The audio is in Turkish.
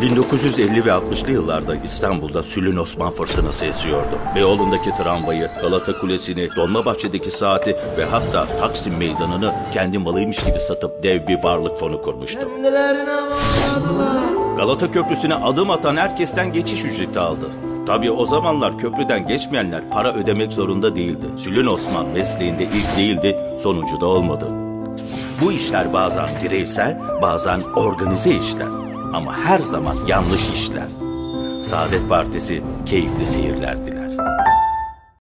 1950 ve 60'lı yıllarda İstanbul'da Sülün Osman fırtınası esiyordu. Beyoğlu'ndaki tramvayı, Galata Kulesi'ni, Dolmabahçe'deki saati ve hatta Taksim Meydanı'nı kendi malıymış gibi satıp dev bir varlık fonu kurmuştu. Galata Köprüsü'ne adım atan herkesten geçiş ücreti aldı. Tabii o zamanlar köprüden geçmeyenler para ödemek zorunda değildi. Sülün Osman mesleğinde ilk değildi, sonuncu da olmadı. Bu işler bazen bireysel, bazen organize işler. Ama her zaman yanlış işler. Saadet Partisi keyifli seyirler diler.